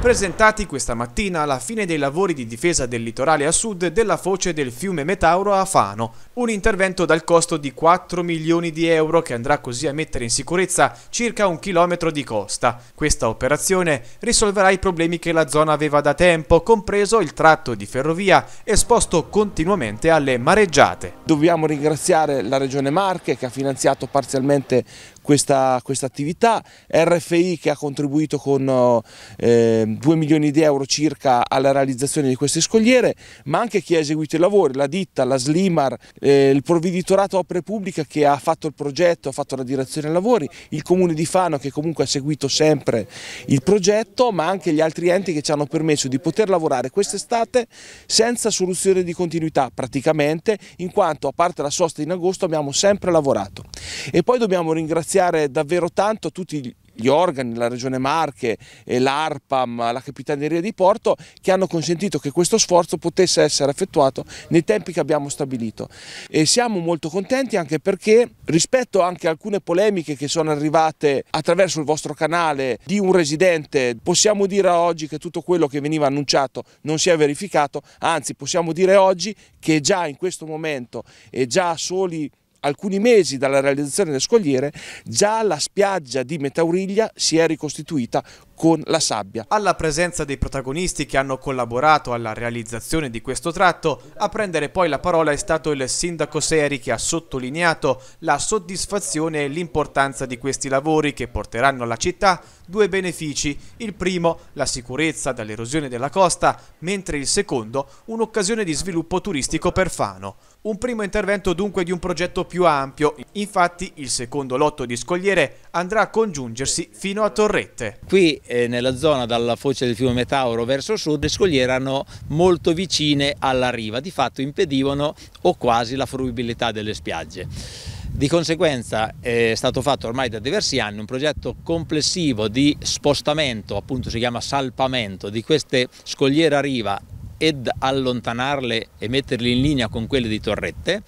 presentati questa mattina alla fine dei lavori di difesa del litorale a sud della foce del fiume Metauro a Fano, un intervento dal costo di 4 milioni di euro che andrà così a mettere in sicurezza circa un chilometro di costa. Questa operazione risolverà i problemi che la zona aveva da tempo, compreso il tratto di ferrovia esposto continuamente alle mareggiate. Dobbiamo ringraziare la Regione Marche che ha finanziato parzialmente questa, questa attività, RFI che ha contribuito con eh, 2 milioni di euro circa alla realizzazione di queste scogliere, ma anche chi ha eseguito i lavori, la ditta, la Slimar, eh, il provveditorato opere pubbliche che ha fatto il progetto, ha fatto la direzione ai lavori, il comune di Fano che comunque ha seguito sempre il progetto, ma anche gli altri enti che ci hanno permesso di poter lavorare quest'estate senza soluzione di continuità praticamente, in quanto a parte la sosta in agosto abbiamo sempre lavorato. E poi dobbiamo ringraziare davvero tanto tutti gli organi, la Regione Marche, l'ARPAM, la Capitaneria di Porto che hanno consentito che questo sforzo potesse essere effettuato nei tempi che abbiamo stabilito. E siamo molto contenti anche perché rispetto anche a alcune polemiche che sono arrivate attraverso il vostro canale di un residente, possiamo dire oggi che tutto quello che veniva annunciato non si è verificato, anzi possiamo dire oggi che già in questo momento e già soli alcuni mesi dalla realizzazione delle scogliere, già la spiaggia di Metauriglia si è ricostituita con la sabbia. Alla presenza dei protagonisti che hanno collaborato alla realizzazione di questo tratto, a prendere poi la parola è stato il sindaco Seri che ha sottolineato la soddisfazione e l'importanza di questi lavori che porteranno alla città due benefici. Il primo, la sicurezza dall'erosione della costa, mentre il secondo, un'occasione di sviluppo turistico per Fano. Un primo intervento dunque di un progetto più ampio, infatti il secondo lotto di scogliere andrà a congiungersi fino a Torrette. Qui eh, nella zona dalla foce del fiume Metauro verso sud le scogliere erano molto vicine alla riva, di fatto impedivano o quasi la fruibilità delle spiagge. Di conseguenza è stato fatto ormai da diversi anni un progetto complessivo di spostamento, appunto si chiama salpamento, di queste scogliere a riva ed allontanarle e metterle in linea con quelle di Torrette.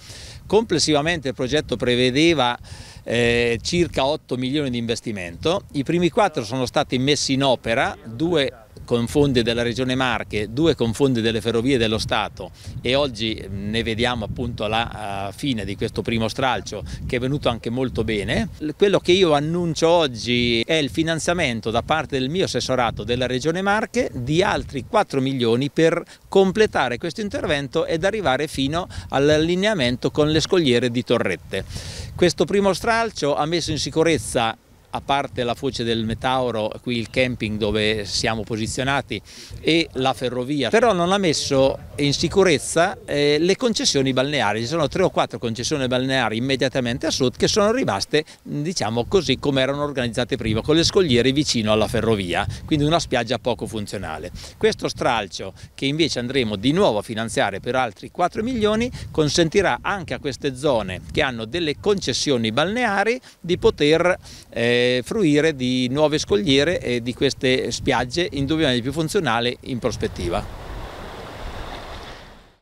Complessivamente il progetto prevedeva eh, circa 8 milioni di investimento, i primi 4 sono stati messi in opera, due con fondi della Regione Marche, due con fondi delle Ferrovie dello Stato e oggi ne vediamo appunto la uh, fine di questo primo stralcio che è venuto anche molto bene. Quello che io annuncio oggi è il finanziamento da parte del mio assessorato della Regione Marche di altri 4 milioni per completare questo intervento ed arrivare fino all'allineamento con le scogliere di Torrette. Questo primo stralcio ha messo in sicurezza a parte la foce del Metauro, qui il camping dove siamo posizionati e la ferrovia, però non ha messo in sicurezza eh, le concessioni balneari, ci sono tre o quattro concessioni balneari immediatamente a sud che sono rimaste diciamo così come erano organizzate prima, con le scogliere vicino alla ferrovia, quindi una spiaggia poco funzionale. Questo stralcio che invece andremo di nuovo a finanziare per altri 4 milioni consentirà anche a queste zone che hanno delle concessioni balneari di poter eh, fruire di nuove scogliere e di queste spiagge indubbiamente più funzionali in prospettiva.